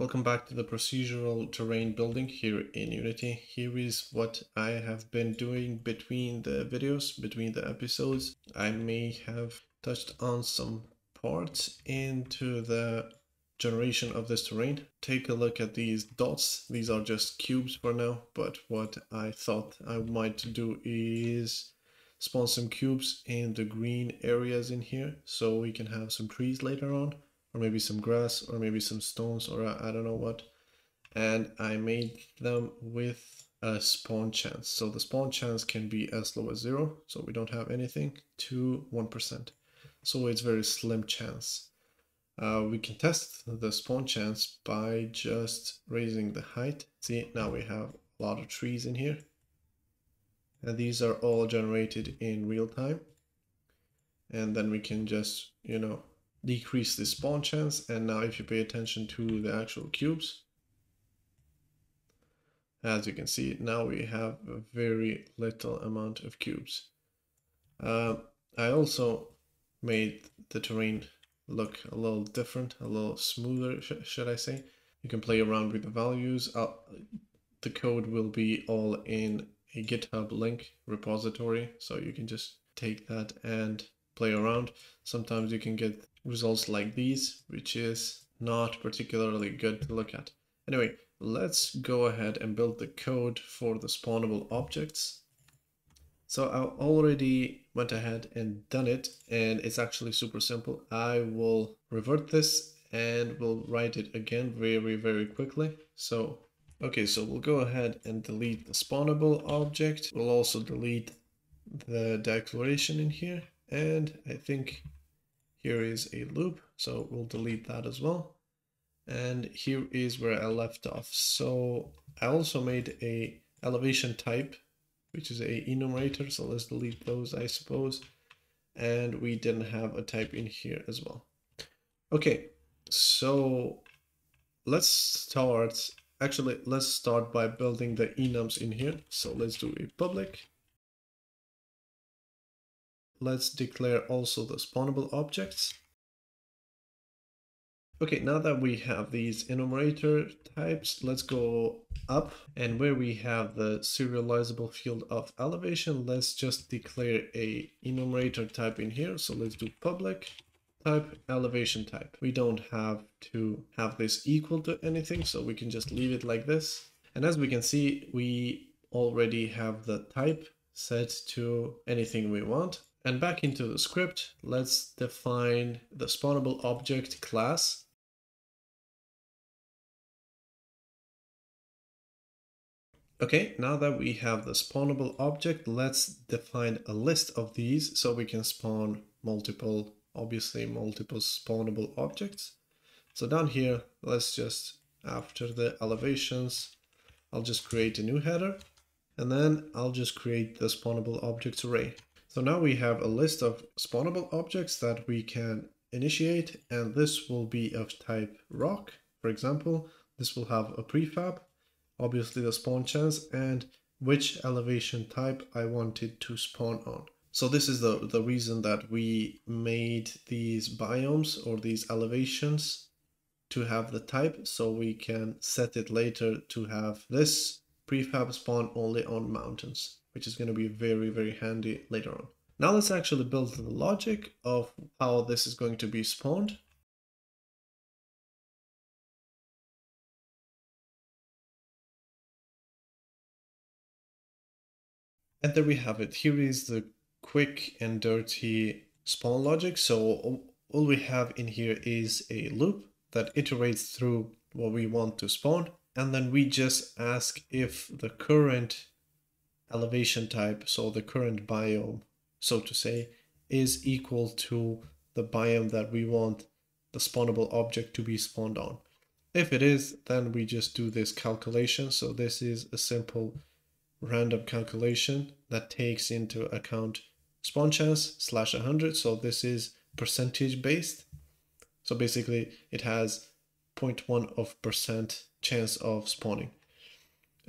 Welcome back to the procedural terrain building here in Unity. Here is what I have been doing between the videos, between the episodes. I may have touched on some parts into the generation of this terrain. Take a look at these dots. These are just cubes for now, but what I thought I might do is spawn some cubes in the green areas in here so we can have some trees later on or maybe some grass or maybe some stones or I, I don't know what. And I made them with a spawn chance. So the spawn chance can be as low as zero so we don't have anything to 1% so it's very slim chance. Uh, we can test the spawn chance by just raising the height. See now we have a lot of trees in here. And these are all generated in real time. And then we can just you know decrease the spawn chance. And now if you pay attention to the actual cubes, as you can see, now we have a very little amount of cubes. Uh, I also made the terrain look a little different, a little smoother, sh should I say. You can play around with the values. Uh, the code will be all in a GitHub link repository, so you can just take that and play around. Sometimes you can get results like these, which is not particularly good to look at. Anyway, let's go ahead and build the code for the spawnable objects. So I already went ahead and done it and it's actually super simple. I will revert this and we'll write it again very, very quickly. So, okay, so we'll go ahead and delete the spawnable object. We'll also delete the declaration in here. And I think here is a loop, so we'll delete that as well. And here is where I left off. So I also made a elevation type, which is a enumerator. So let's delete those, I suppose. And we didn't have a type in here as well. Okay, so let's start. Actually, let's start by building the enums in here. So let's do a public let's declare also the spawnable objects. Okay, now that we have these enumerator types, let's go up and where we have the serializable field of elevation, let's just declare a enumerator type in here. So let's do public type elevation type. We don't have to have this equal to anything, so we can just leave it like this. And as we can see, we already have the type set to anything we want. And back into the script, let's define the spawnable object class. Okay, now that we have the spawnable object, let's define a list of these so we can spawn multiple, obviously multiple spawnable objects. So down here, let's just, after the elevations, I'll just create a new header and then I'll just create the spawnable objects array. So now we have a list of spawnable objects that we can initiate and this will be of type rock. For example, this will have a prefab, obviously the spawn chance and which elevation type I wanted to spawn on. So this is the, the reason that we made these biomes or these elevations to have the type so we can set it later to have this prefab spawn only on mountains which is going to be very, very handy later on. Now let's actually build the logic of how this is going to be spawned. And there we have it. Here is the quick and dirty spawn logic. So all we have in here is a loop that iterates through what we want to spawn. And then we just ask if the current elevation type, so the current biome, so to say, is equal to the biome that we want the spawnable object to be spawned on. If it is, then we just do this calculation. So this is a simple random calculation that takes into account spawn chance slash 100. So this is percentage based. So basically it has 0.1 of percent chance of spawning.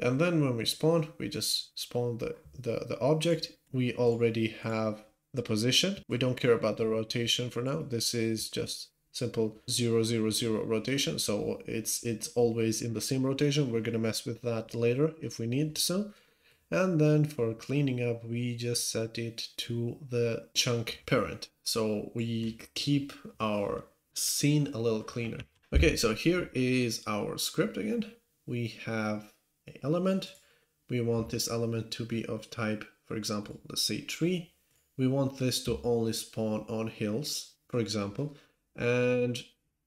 And then when we spawn, we just spawn the, the, the object. We already have the position. We don't care about the rotation for now. This is just simple 0, 0, 0 rotation. So it's, it's always in the same rotation. We're to mess with that later if we need so. And then for cleaning up, we just set it to the chunk parent. So we keep our scene a little cleaner. Okay, so here is our script again. We have element. We want this element to be of type, for example, let's say tree. We want this to only spawn on hills, for example. And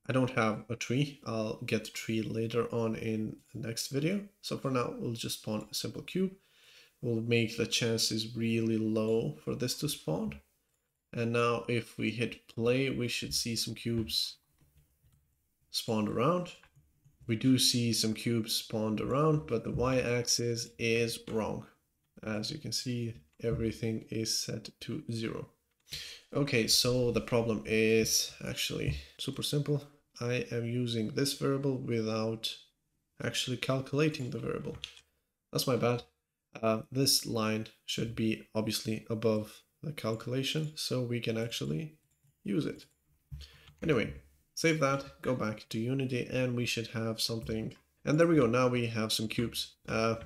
I don't have a tree. I'll get a tree later on in the next video. So for now, we'll just spawn a simple cube We'll make the chances really low for this to spawn. And now if we hit play, we should see some cubes spawned around. We do see some cubes spawned around, but the y-axis is wrong. As you can see, everything is set to zero. Okay, so the problem is actually super simple. I am using this variable without actually calculating the variable. That's my bad. Uh, this line should be obviously above the calculation so we can actually use it. Anyway, save that, go back to Unity and we should have something. And there we go, now we have some cubes. Uh,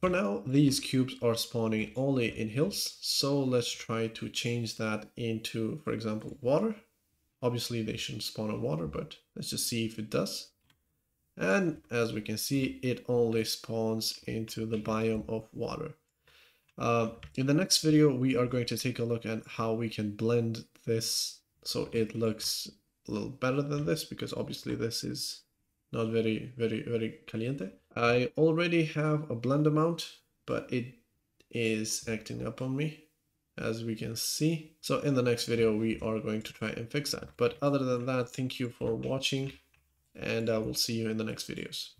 for now, these cubes are spawning only in hills, so let's try to change that into, for example, water. Obviously they shouldn't spawn on water, but let's just see if it does. And as we can see, it only spawns into the biome of water. Uh, in the next video, we are going to take a look at how we can blend this so it looks a little better than this, because obviously this is not very, very, very caliente. I already have a blend amount, but it is acting up on me, as we can see. So in the next video, we are going to try and fix that. But other than that, thank you for watching and I will see you in the next videos.